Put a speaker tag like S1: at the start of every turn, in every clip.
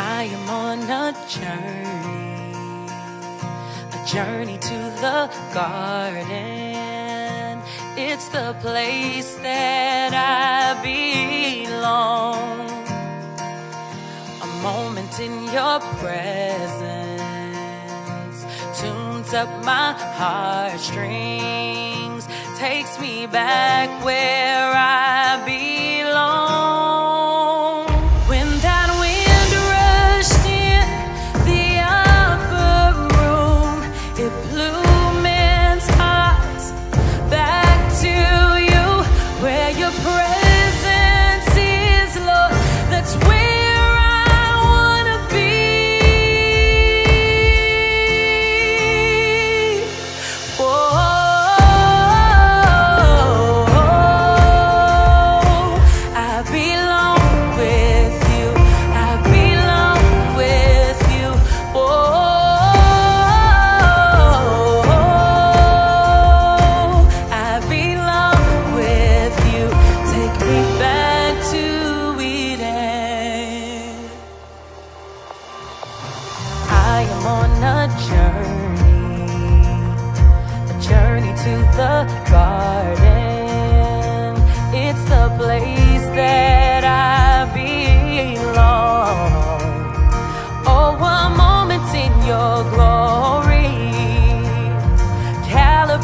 S1: I am on a journey, a journey to the garden. It's the place that I belong. A moment in your presence tunes up my heartstrings, takes me back where I belong.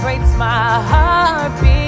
S1: separates my heartbeat.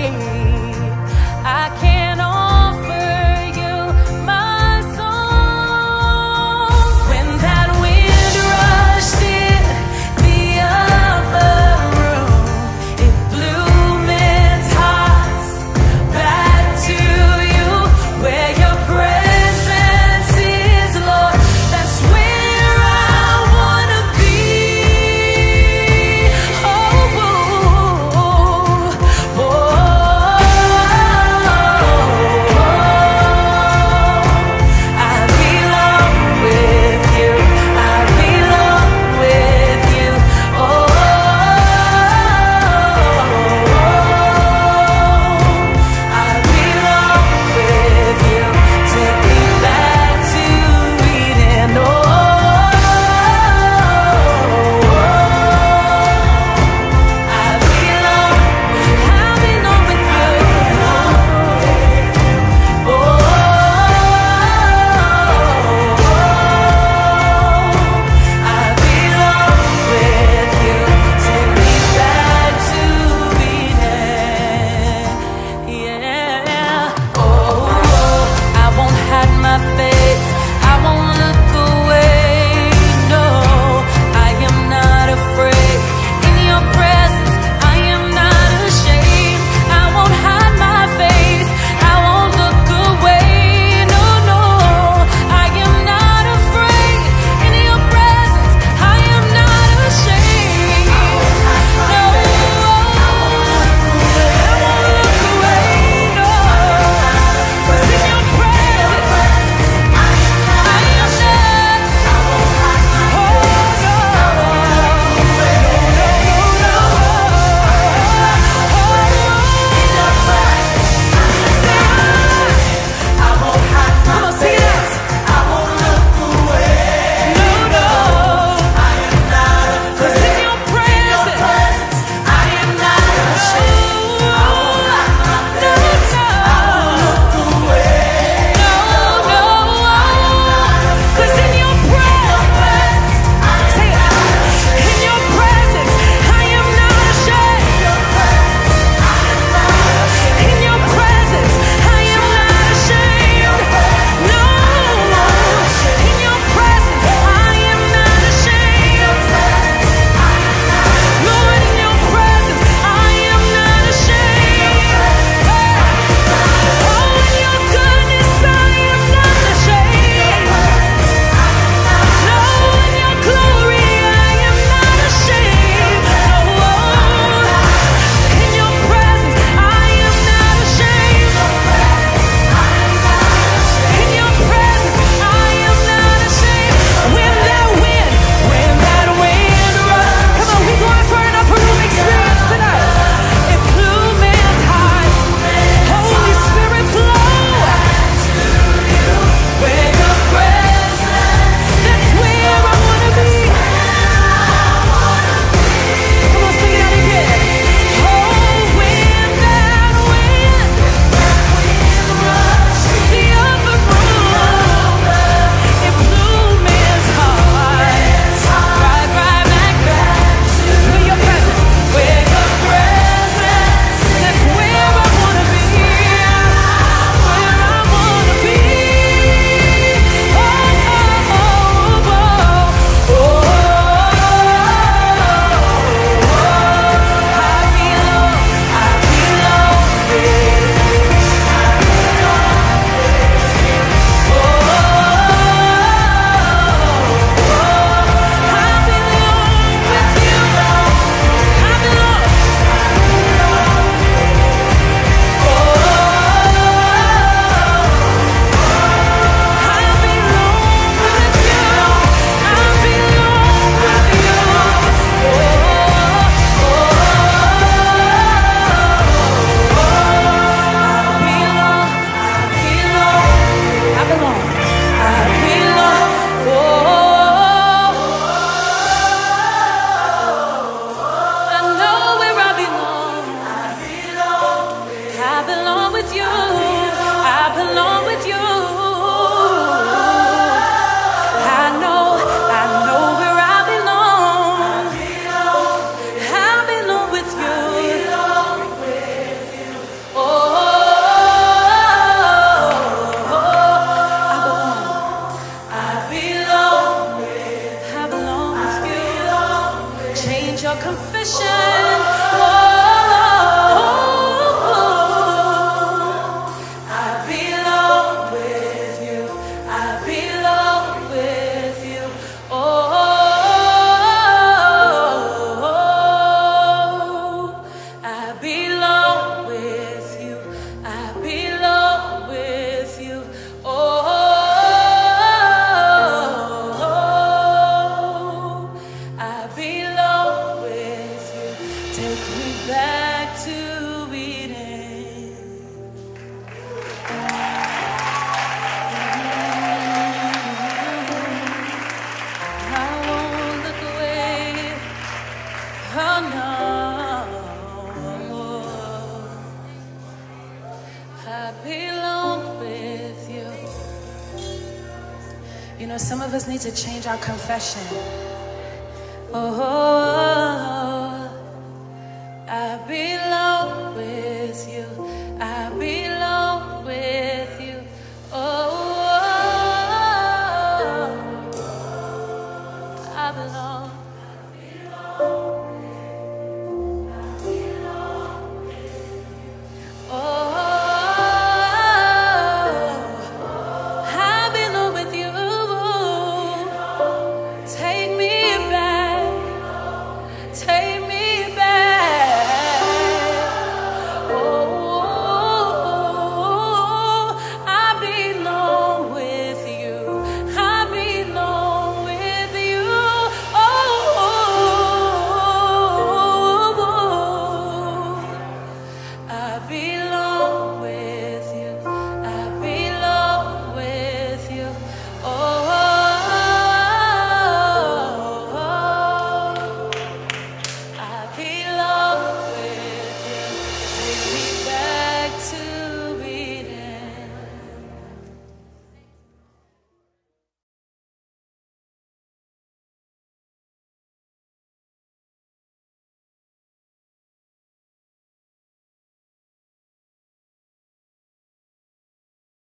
S1: You know, some of us need to change our confession. Oh, I belong with you. I belong with you. Oh, I belong. take